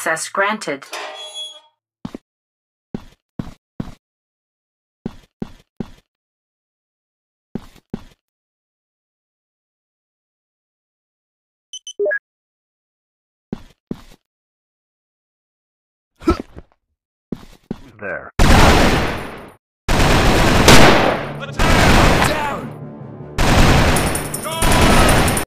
Access granted. There.